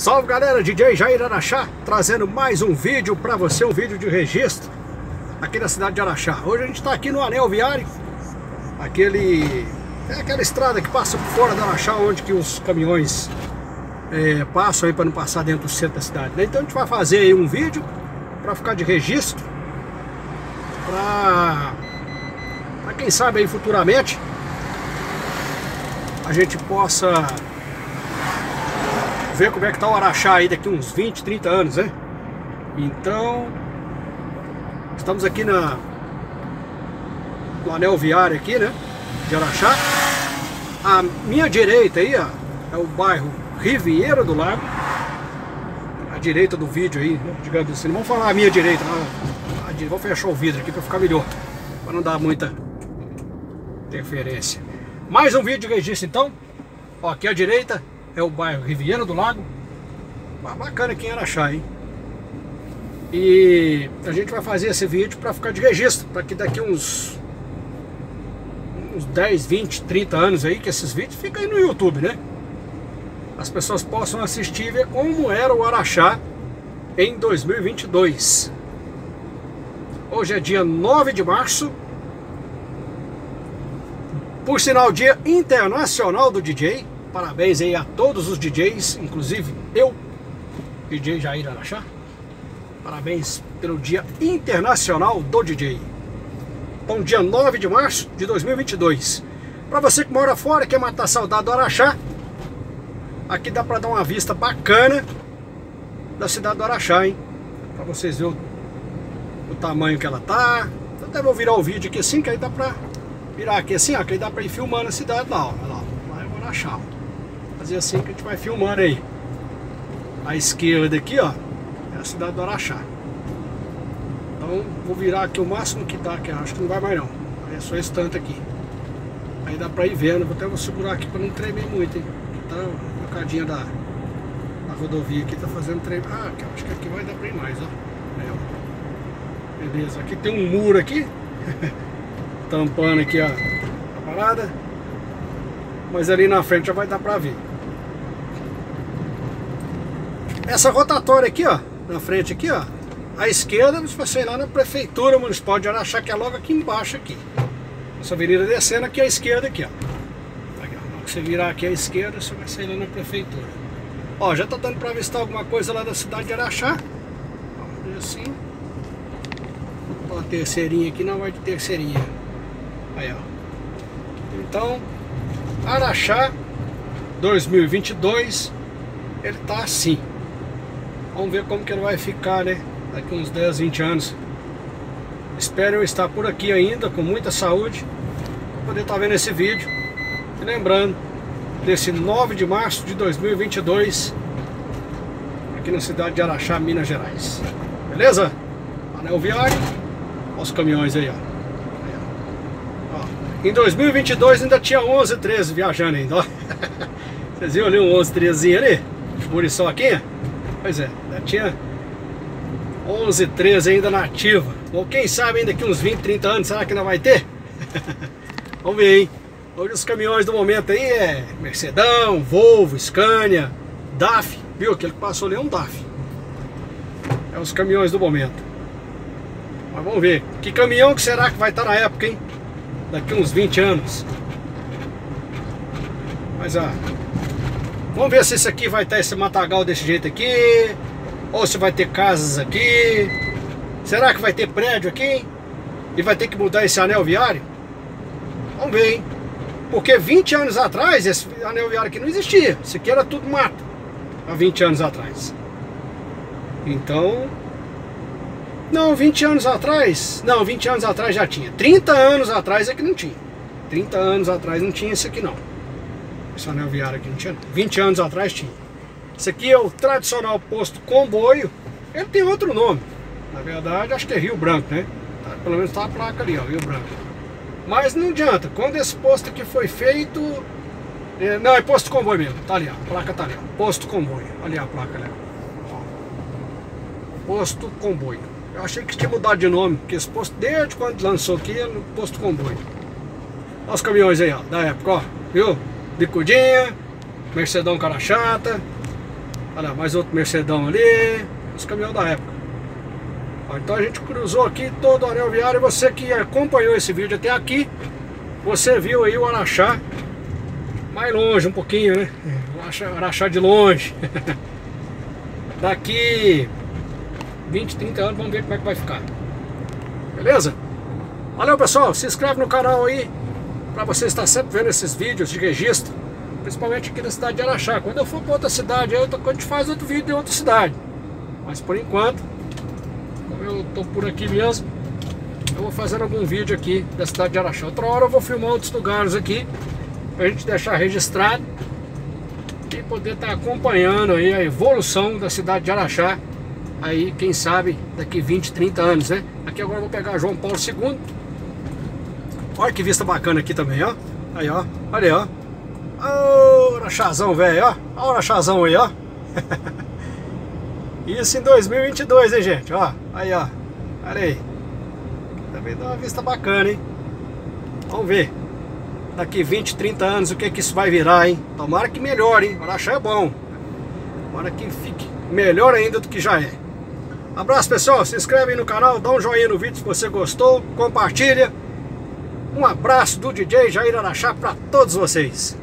Salve galera, DJ Jair Araxá trazendo mais um vídeo para você, um vídeo de registro aqui na cidade de Araxá. Hoje a gente está aqui no anel viário, aquele é aquela estrada que passa por fora da Araxá, onde que os caminhões é, passam aí para não passar dentro do centro da cidade. Né? Então a gente vai fazer aí um vídeo para ficar de registro, para quem sabe aí futuramente a gente possa ver como é que tá o Araxá aí daqui uns 20, 30 anos, né? Então, estamos aqui na no anel viário aqui, né? De Araxá. A minha direita aí, ó, é o bairro Riviera do Lago. A direita do vídeo aí, né? digamos assim. Não vamos falar a minha direita, não. Vou fechar o vidro aqui para ficar melhor. Para não dar muita interferência. Mais um vídeo de registro então. Ó, aqui à direita é o bairro Riviera do Lago. Bacana quem era achar, hein? E a gente vai fazer esse vídeo para ficar de registro, para que daqui uns uns 10, 20, 30 anos aí que esses vídeos ficam aí no YouTube, né? As pessoas possam assistir e ver como era o Araxá em 2022. Hoje é dia 9 de março. Por sinal, dia internacional do DJ. Parabéns aí a todos os DJs, inclusive eu, DJ Jair Araxá. Parabéns pelo Dia Internacional do DJ. Bom dia 9 de março de 2022. Para você que mora fora, quer matar saudade do Araxá, aqui dá para dar uma vista bacana da cidade do Araxá, hein? Para vocês verem o, o, tamanho que ela tá. Eu até vou virar o vídeo aqui assim, que aí dá para virar aqui assim, ó, que aí dá para ir filmando a cidade lá, ó. Lá, lá é o Araxá, ó fazer assim que a gente vai filmando aí. A esquerda aqui, ó, é a cidade do Araxá. Então vou virar aqui o máximo que dá, que acho que não vai mais não. É só esse tanto aqui. Aí dá pra ir vendo, vou até vou segurar aqui pra não tremer muito, hein. Tá a bocadinha da, da rodovia aqui, tá fazendo tremer. Ah, acho que aqui vai dar pra ir mais, ó. Aí, ó. Beleza, aqui tem um muro aqui, tampando aqui ó, a parada. Mas ali na frente já vai dar pra ver. Essa rotatória aqui, ó, na frente aqui, ó, à esquerda vai lá na Prefeitura Municipal de Araxá, que é logo aqui embaixo aqui. Essa avenida descendo aqui à esquerda aqui, ó. Aqui, ó. você virar aqui à esquerda, você vai sair lá na Prefeitura. Ó, já tá dando pra avistar alguma coisa lá da cidade de Araxá. Ó, assim. Ó, terceirinha aqui, não vai de terceirinha. Aí, ó. Então, Araxá 2022, ele tá assim. Vamos ver como que ele vai ficar, né? Daqui uns 10, 20 anos. Espero eu estar por aqui ainda, com muita saúde, para poder estar tá vendo esse vídeo. E lembrando, desse 9 de março de 2022, aqui na cidade de Araxá, Minas Gerais. Beleza? Anel viário, olha os caminhões aí, ó. Em 2022 ainda tinha 11, 13 viajando ainda, ó. Vocês viram ali um 11, 13 ali? Muriçoquinha? Pois é, já tinha 11, 13 ainda na ativa. Ou quem sabe ainda daqui uns 20, 30 anos, será que ainda vai ter? Vamos ver, hein? Hoje os caminhões do momento aí é Mercedão, Volvo, Scania, DAF. Viu? Aquele que passou ali é um DAF. É os caminhões do momento. Mas vamos ver. Que caminhão que será que vai estar na época, hein? Daqui uns 20 anos. Mas ah, Vamos ver se esse aqui vai estar esse matagal desse jeito aqui. Ou se vai ter casas aqui. Será que vai ter prédio aqui? E vai ter que mudar esse anel viário? Vamos ver, hein? Porque 20 anos atrás, esse anel viário aqui não existia. Isso aqui era tudo mato. Há 20 anos atrás. Então... Não, 20 anos atrás... Não, 20 anos atrás já tinha. 30 anos atrás é que não tinha. 30 anos atrás não tinha isso aqui não. Esse anel viário aqui não tinha 20 anos atrás tinha. Esse aqui é o tradicional posto comboio. Ele tem outro nome. Na verdade, acho que é Rio Branco, né? Tá, pelo menos tá a placa ali, ó, Rio Branco. Mas não adianta. Quando esse posto aqui foi feito... É, não, é posto comboio mesmo. Tá ali, ó. A placa tá ali, ó. Posto comboio. Ali a placa ali, ó. Posto comboio. Eu achei que tinha mudado de nome, porque esse posto, desde quando lançou aqui, é no posto comboio. Olha os caminhões aí, ó, da época, ó. Viu? Bicudinha, Mercedão cara chata. Olha, mais outro Mercedão ali. Os caminhões da época. Ó, então a gente cruzou aqui todo o anel viário. Você que acompanhou esse vídeo até aqui, você viu aí o Araxá mais longe um pouquinho, né? O Araxá de longe. Daqui 20, 30 anos, vamos ver como é que vai ficar. Beleza? Valeu pessoal, se inscreve no canal aí para você estar sempre vendo esses vídeos de registro, principalmente aqui na cidade de Araxá. Quando eu for para outra cidade, aí a gente faz outro vídeo em outra cidade. Mas por enquanto, como eu tô por aqui mesmo, eu vou fazer algum vídeo aqui da cidade de Araxá. Outra hora eu vou filmar outros lugares aqui, para a gente deixar registrado e poder estar tá acompanhando aí a evolução da cidade de Araxá aí, quem sabe, daqui 20, 30 anos, né? Aqui agora eu vou pegar João Paulo II. Olha que vista bacana aqui também, ó. Aí, ó. Olha aí, ó. Ô, Araxazão, velho, ó. Olha o Araxazão aí, ó. Isso em 2022, hein, gente? Ó, aí, ó. Olha aí. Também dá uma vista bacana, hein? Vamos ver. Daqui 20, 30 anos, o que que isso vai virar, hein? Tomara que melhore, hein? Araxá é bom. Tomara que fique melhor ainda do que já é. Abraço pessoal, se inscreve aí no canal, dá um joinha no vídeo se você gostou, compartilha. Um abraço do DJ Jair Araxá para todos vocês.